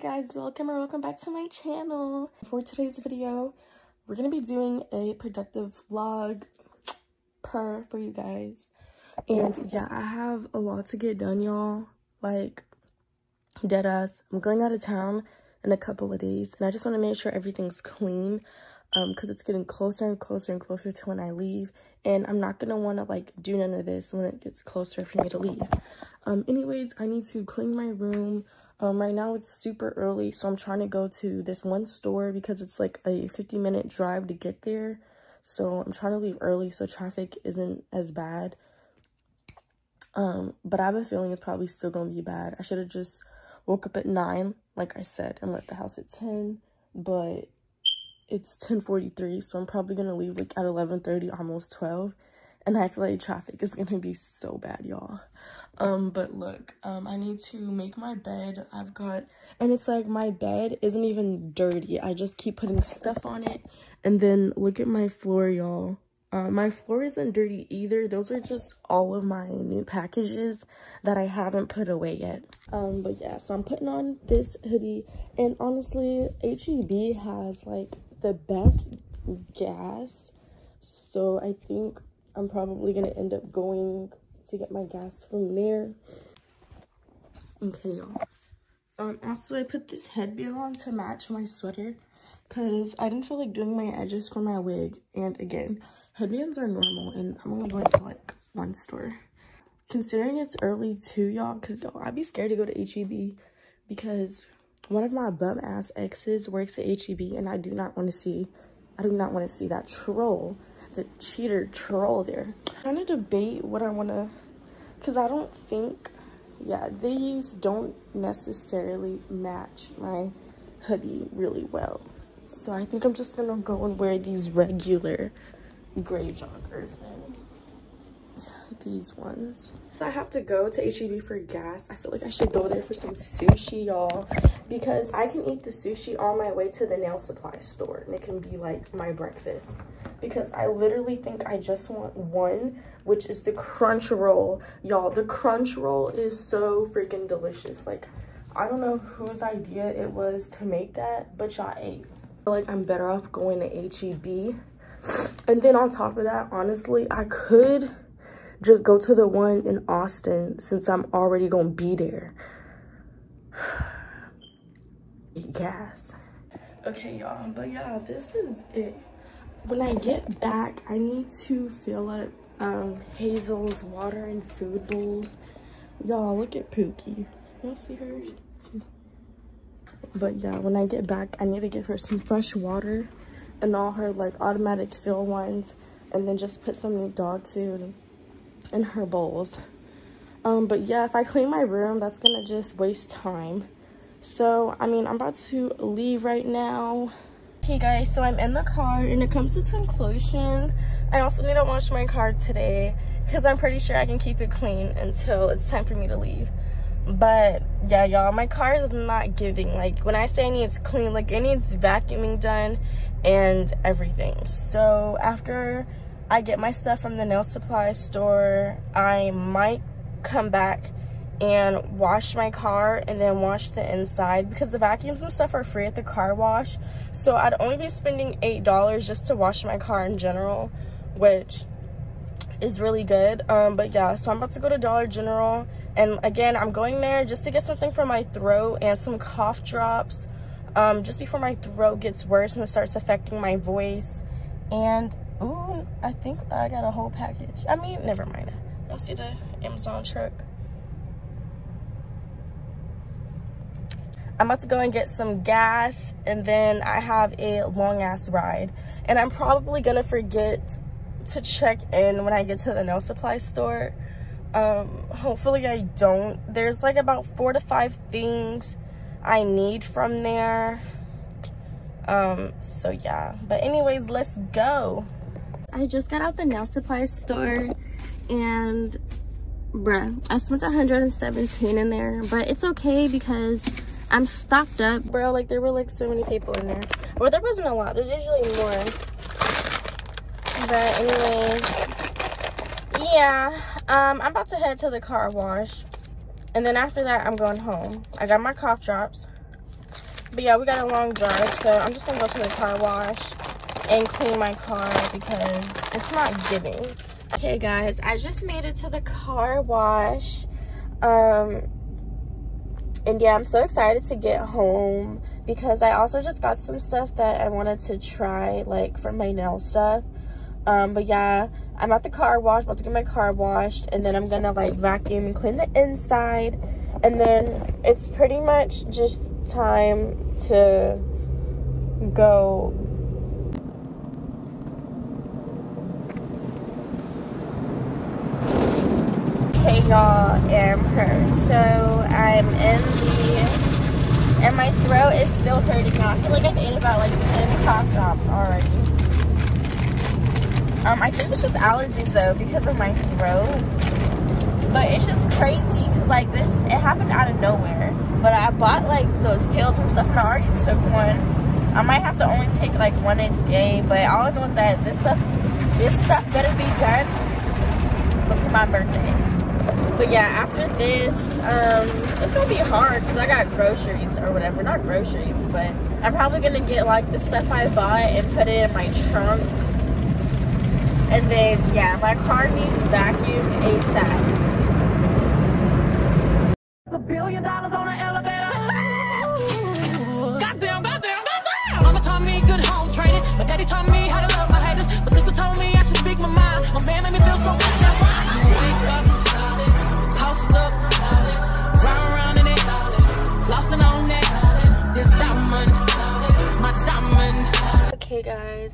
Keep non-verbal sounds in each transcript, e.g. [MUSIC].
Guys, welcome or welcome back to my channel. For today's video, we're gonna be doing a productive vlog per for you guys. And yeah, I have a lot to get done, y'all. Like, dead ass. I'm going out of town in a couple of days, and I just want to make sure everything's clean um because it's getting closer and closer and closer to when I leave and I'm not gonna want to like do none of this when it gets closer for me to leave um anyways I need to clean my room um right now it's super early so I'm trying to go to this one store because it's like a 50 minute drive to get there. So I'm trying to leave early so traffic isn't as bad. Um but I have a feeling it's probably still gonna be bad. I should have just woke up at 9 like I said and left the house at 10 but it's 10:43, so I'm probably gonna leave like at 11:30, almost 12, and I feel like traffic is gonna be so bad, y'all. Um, but look, um, I need to make my bed. I've got, and it's like my bed isn't even dirty. I just keep putting stuff on it, and then look at my floor, y'all. Uh, my floor isn't dirty either. Those are just all of my new packages that I haven't put away yet. Um, but yeah, so I'm putting on this hoodie, and honestly, HEB has like the best gas. So I think I'm probably going to end up going to get my gas from there. Okay, y'all. Um, also, I put this headband on to match my sweater because I didn't feel like doing my edges for my wig. And again, headbands are normal and I'm only going to like one store. Considering it's early too, y'all, because I'd be scared to go to HEB because one of my bum ass exes works at HEB and I do not want to see, I do not want to see that troll, the cheater troll there. I'm trying to debate what I want to, because I don't think, yeah, these don't necessarily match my hoodie really well. So I think I'm just going to go and wear these regular gray joggers these ones. I have to go to HEB for gas. I feel like I should go there for some sushi, y'all because I can eat the sushi on my way to the nail supply store and it can be like my breakfast. Because I literally think I just want one which is the crunch roll. Y'all the crunch roll is so freaking delicious. Like I don't know whose idea it was to make that but y'all ate. I feel like I'm better off going to HEB and then on top of that honestly I could just go to the one in Austin since I'm already gonna be there gas okay y'all but yeah this is it. When i get back i need to fill up um hazel's water and food bowls. Y'all look at pookie. Y'all see her? But yeah when i get back i need to give her some fresh water and all her like automatic fill ones and then just put some new dog food in her bowls. Um but yeah if i clean my room that's gonna just waste time so i mean i'm about to leave right now. Okay guys so i'm in the car and it comes to conclusion i also need to wash my car today because i'm pretty sure i can keep it clean until it's time for me to leave. But yeah y'all my car is not giving. Like when i say it needs clean like it needs vacuuming done and everything. So after i get my stuff from the nail supply store i might come back and wash my car and then wash the inside because the vacuums and stuff are free at the car wash. So i'd only be spending eight dollars just to wash my car in general which is really good. Um but yeah so i'm about to go to dollar general. And again i'm going there just to get something for my throat and some cough drops um just before my throat gets worse and it starts affecting my voice. And oh i think i got a whole package. I mean never mind. Y'all see the amazon truck I'm about to go and get some gas and then I have a long ass ride. And I'm probably gonna forget to check in when I get to the nail supply store. Um, hopefully I don't. There's like about four to five things I need from there. Um, so yeah. But anyways, let's go. I just got out the nail supply store and bruh, I spent 117 in there, but it's okay because I'm stocked up. Bro, like there were like so many people in there. Well, there wasn't a lot. There's usually more. But anyways, yeah. Um, I'm about to head to the car wash. And then after that, I'm going home. I got my cough drops. But yeah, we got a long drive, so I'm just gonna go to the car wash and clean my car because it's not giving. Okay guys, I just made it to the car wash. Um, and yeah, I'm so excited to get home because I also just got some stuff that I wanted to try like for my nail stuff. Um, but yeah, I'm at the car wash, about to get my car washed, and then I'm gonna like vacuum and clean the inside. And then it's pretty much just time to go okay y'all. Am her. So i'm in the and my throat is still hurting. Now i feel like i've ate about like 10 cough drops already. Um i think it's just allergies though because of my throat. But it's just crazy because like this it happened out of nowhere. But i bought like those pills and stuff and i already took one. I might have to only take like one a day but all i know is that this stuff this stuff better be done before my birthday but yeah after this um it's gonna be hard because i got groceries or whatever. Not groceries but i'm probably gonna get like the stuff i bought and put it in my trunk. And then yeah my car needs vacuumed asap a billion dollars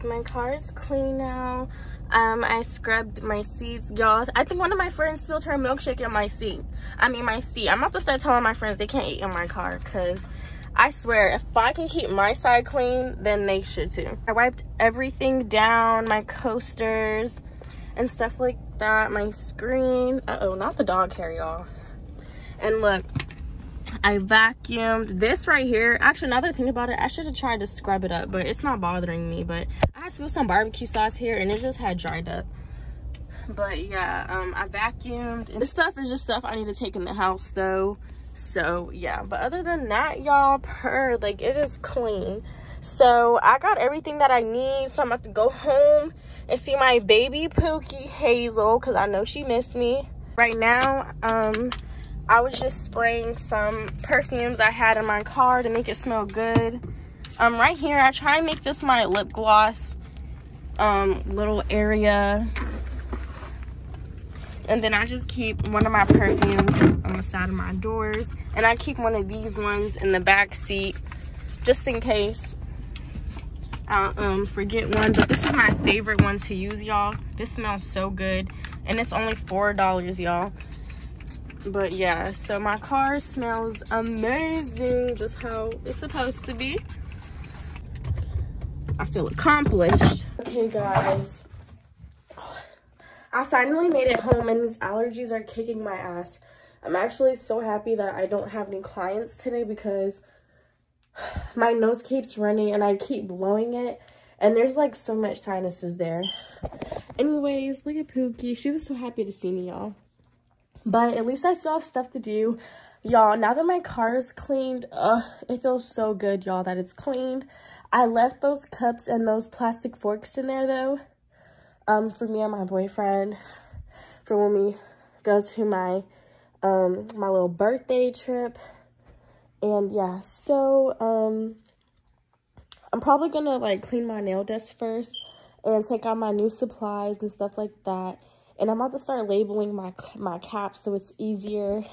my car is clean now. Um, I scrubbed my seats. Y'all, I think one of my friends spilled her milkshake in my seat. I mean my seat. I'm about to start telling my friends they can't eat in my car because I swear if I can keep my side clean, then they should too. I wiped everything down, my coasters and stuff like that, my screen. Uh-oh, not the dog hair, y'all. And look, I vacuumed this right here. Actually, another thing about it, I should have tried to scrub it up, but it's not bothering me. But I spilled some barbecue sauce here and it just had dried up. But yeah, um, I vacuumed. And this stuff is just stuff I need to take in the house though. So yeah, but other than that, y'all, per, like it is clean. So I got everything that I need. So I'm about to go home and see my baby Pookie Hazel because I know she missed me. Right now, um, I was just spraying some perfumes I had in my car to make it smell good. Um, right here, I try and make this my lip gloss um, little area. And then I just keep one of my perfumes on the side of my doors. And I keep one of these ones in the back seat just in case I um, forget one. But this is my favorite one to use, y'all. This smells so good. And it's only $4, y'all but yeah so my car smells amazing just how it's supposed to be i feel accomplished. Okay guys. I finally made it home and these allergies are kicking my ass. I'm actually so happy that i don't have any clients today because my nose keeps running and i keep blowing it and there's like so much sinuses there. Anyways look at pookie. She was so happy to see me y'all. But at least I still have stuff to do. Y'all, now that my car is cleaned, it feels so good, y'all, that it's cleaned. I left those cups and those plastic forks in there, though, um, for me and my boyfriend, for when we go to my, um, my little birthday trip. And, yeah, so, um, I'm probably gonna, like, clean my nail desk first and take out my new supplies and stuff like that and I'm about to start labeling my my caps so it's easier.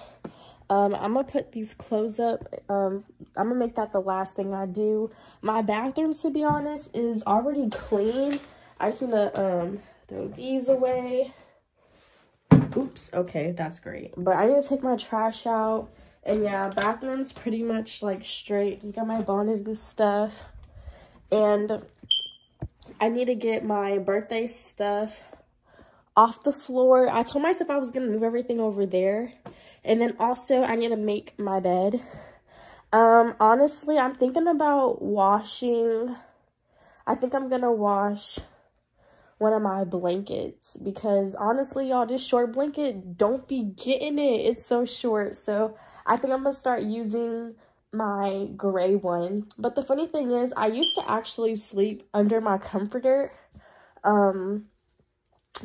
Um, I'm gonna put these clothes up. Um, I'm gonna make that the last thing I do. My bathroom, to be honest, is already clean. I just need to um, throw these away. Oops, okay, that's great. But I need to take my trash out. And yeah, bathroom's pretty much like straight. Just got my bonnet and stuff. And I need to get my birthday stuff off the floor. I told myself I was going to move everything over there. And then also I need to make my bed. Um, honestly, I'm thinking about washing. I think I'm going to wash one of my blankets because honestly, y'all, this short blanket, don't be getting it. It's so short. So I think I'm to start using my gray one. But the funny thing is, I used to actually sleep under my comforter. Um,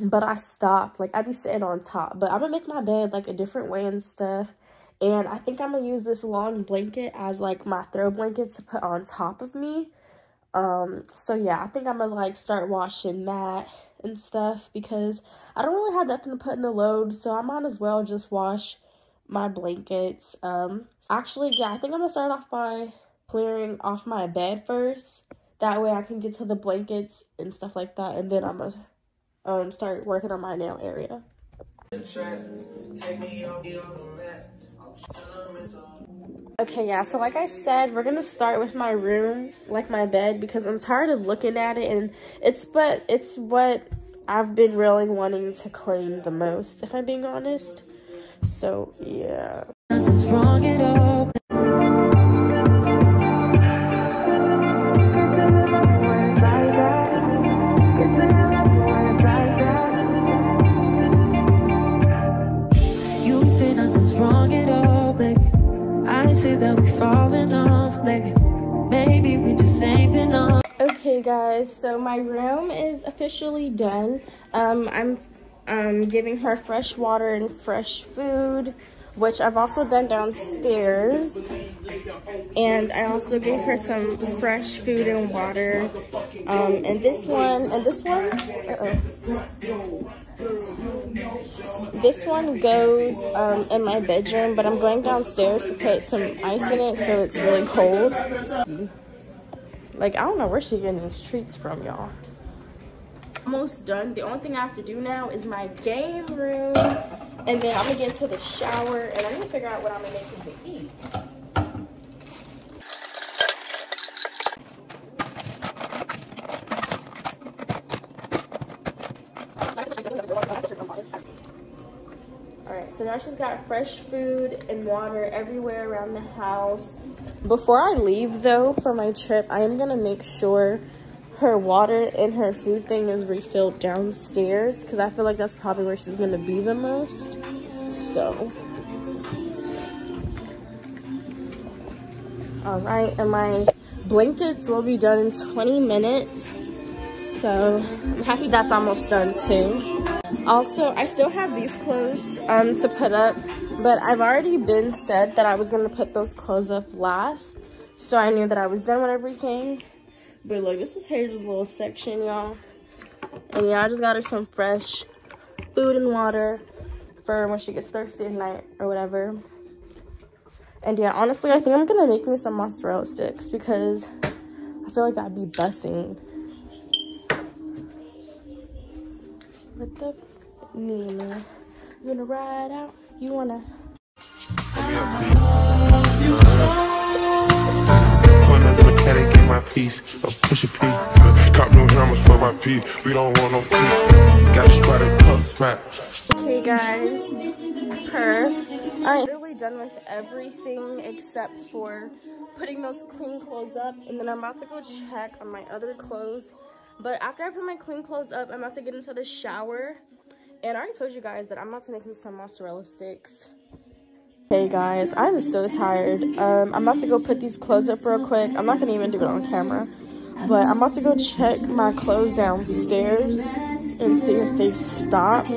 but I stopped. Like, I'd be sitting on top. But I'm going to make my bed, like, a different way and stuff. And I think I'm going to use this long blanket as, like, my throw blanket to put on top of me. Um, so, yeah, I think I'm going to, like, start washing that and stuff. Because I don't really have nothing to put in the load. So, I might as well just wash my blankets. Um, actually, yeah, I think I'm going to start off by clearing off my bed first. That way I can get to the blankets and stuff like that. And then I'm going to um, start working on my nail area. Okay, yeah, so like I said, we're gonna start with my room, like my bed, because I'm tired of looking at it, and it's but it's what I've been really wanting to clean the most, if I'm being honest. So, yeah. Okay guys, so my room is officially done. Um, I'm um, giving her fresh water and fresh food, which I've also done downstairs. And I also gave her some fresh food and water. Um, and this one, and this one, uh -oh. This one goes um, in my bedroom, but I'm going downstairs to put some ice in it so it's really cold. Like, I don't know where she getting these treats from, y'all. Almost done. The only thing I have to do now is my game room. And then I'm going to get into the shower. And I'm going to figure out what I'm going to make him to eat. So now she's got fresh food and water everywhere around the house. Before I leave, though, for my trip, I am to make sure her water and her food thing is refilled downstairs because I feel like that's probably where she's to be the most. So. Alright, and my blankets will be done in 20 minutes. So, I'm happy that's almost done too. Also, I still have these clothes um, to put up but I've already been said that I was going to put those clothes up last. So I knew that I was done with everything. But look, this is Haige's little section, y'all. And yeah, I just got her some fresh food and water for when she gets thirsty at night or whatever. And yeah, honestly, I think I'm going to make me some mozzarella sticks because I feel like that'd be busting. What the Nina? You wanna ride out? You wanna? Mechanic in my piece, a push a P. Cop no hammers for my P. We don't want no peace. Got a spotted puff smack. Okay, guys. Per. I'm really done with everything except for putting those clean clothes up. And then I'm about to go check on my other clothes. But after I put my clean clothes up, I'm about to get into the shower. And I already told you guys that I'm about to make me some mozzarella sticks. Hey guys, I'm so tired. Um, I'm about to go put these clothes up real quick. I'm not gonna even do it on camera. But I'm about to go check my clothes downstairs and see if they stopped.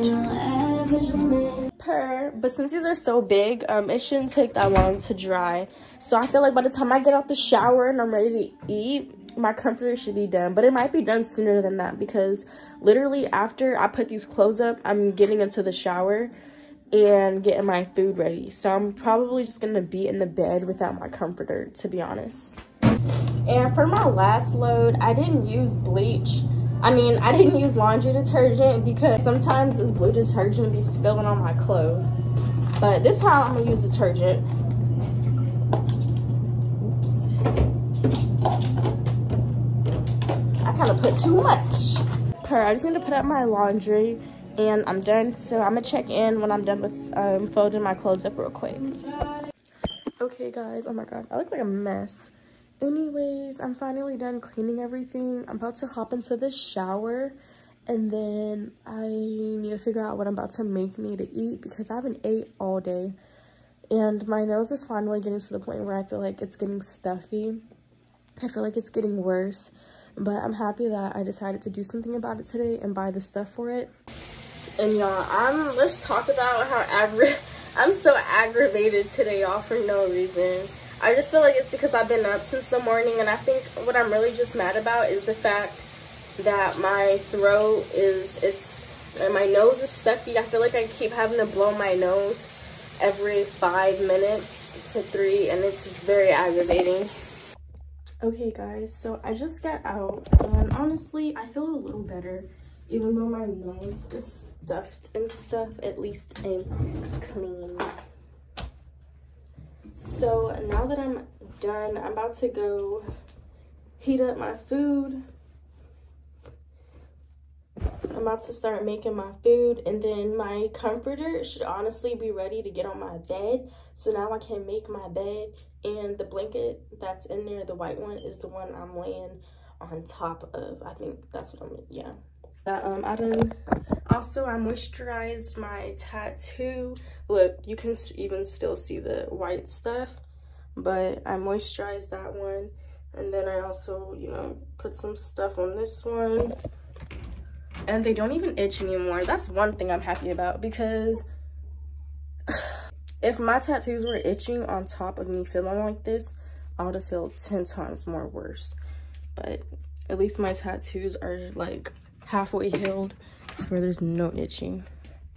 Per, but since these are so big, um, it shouldn't take that long to dry. So I feel like by the time I get out the shower and I'm ready to eat, my comforter should be done. But it might be done sooner than that because literally after I put these clothes up, I'm getting into the shower and getting my food ready. So I'm probably just to be in the bed without my comforter, to be honest. And for my last load, I didn't use bleach. I mean, I didn't use laundry detergent because sometimes this blue detergent be spilling on my clothes. But this time I'm to use detergent. Too much per. I just need to put up my laundry and I'm done. So I'm gonna check in when I'm done with um, folding my clothes up real quick. Okay guys, oh my god, I look like a mess. Anyways, I'm finally done cleaning everything. I'm about to hop into the shower and then I need to figure out what I'm about to make me to eat because I haven't ate all day. And my nose is finally getting to the point where I feel like it's getting stuffy. I feel like it's getting worse. But I'm happy that I decided to do something about it today and buy the stuff for it. And y'all, I'm let's talk about how aggra [LAUGHS] I'm so aggravated today, y'all, for no reason. I just feel like it's because I've been up since the morning and I think what I'm really just mad about is the fact that my throat is it's and my nose is stuffy. I feel like I keep having to blow my nose every five minutes to three and it's very aggravating. Okay guys, so I just got out and honestly I feel a little better even though my nose is stuffed and stuff, at least I'm clean. So now that I'm done, I'm about to go heat up my food. I'm about to start making my food and then my comforter should honestly be ready to get on my bed. So now I can make my bed and the blanket that's in there, the white one, is the one I'm laying on top of. I think that's what I'm, yeah. That, um, I done, also I moisturized my tattoo. Look, you can even still see the white stuff, but I moisturized that one. And then I also, you know, put some stuff on this one. And they don't even itch anymore. That's one thing I'm happy about because [SIGHS] if my tattoos were itching on top of me feeling like this, I would have felt 10 times more worse. But at least my tattoos are like halfway healed to where there's no itching.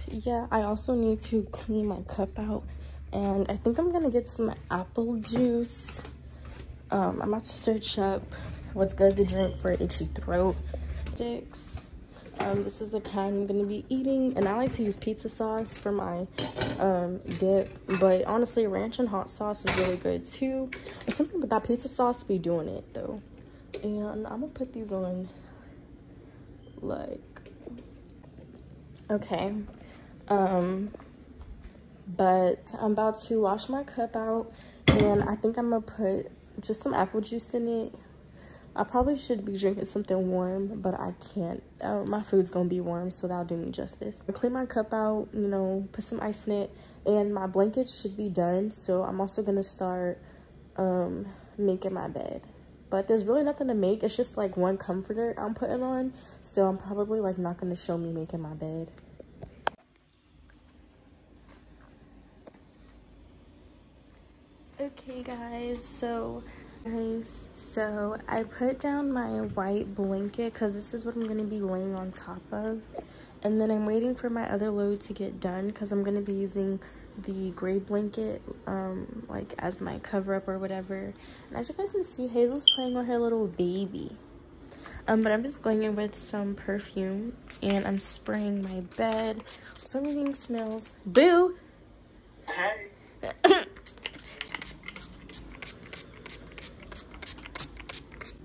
Yeah, I also need to clean my cup out and I think I'm gonna get some apple juice. Um, I'm about to search up what's good to drink for itchy throat sticks. Um, this is the kind I'm gonna be eating and I like to use pizza sauce for my um, dip but honestly ranch and hot sauce is really good too. It's something with that pizza sauce be doing it though. And I'm gonna put these on like okay um but i'm about to wash my cup out and i think i'm gonna put just some apple juice in it i probably should be drinking something warm but i can't. Uh, my food's gonna be warm so that'll do me justice. I clean my cup out you know put some ice in it and my blanket should be done so i'm also gonna start um making my bed. But there's really nothing to make. It's just like one comforter i'm putting on so i'm probably like not to show me making my bed. Okay guys so guys so i put down my white blanket because this is what i'm going to be laying on top of. And then i'm waiting for my other load to get done because i'm going to be using the gray blanket um like as my cover up or whatever. And as you guys can see hazel's playing with her little baby. Um but i'm just going in with some perfume and i'm spraying my bed so everything smells. Boo! Hey. [LAUGHS]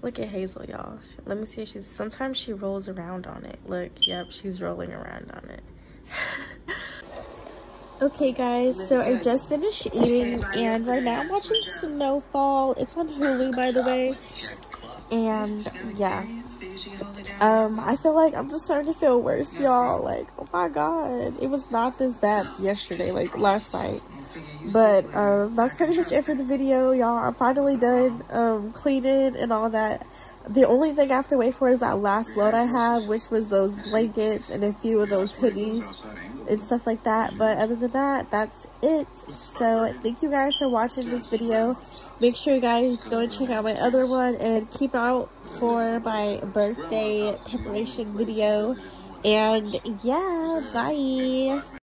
Look at Hazel, y'all. Let me see if she's... Sometimes she rolls around on it. Look, yep, she's rolling around on it. [LAUGHS] Okay guys, so I just finished eating and right now I'm watching Snowfall. It's on Hulu by the way. And yeah. Um, I feel like I'm just starting to feel worse, y'all. Like, oh my god. It was not this bad yesterday, like last night. But um, that's pretty much it for the video, y'all. I'm finally done um, cleaning and all that. The only thing I have to wait for is that last load I have, which was those blankets and a few of those hoodies and stuff like that. But other than that, that's it. So thank you guys for watching this video. Make sure you guys go and check out my other one and keep out for my birthday preparation video. And yeah, bye.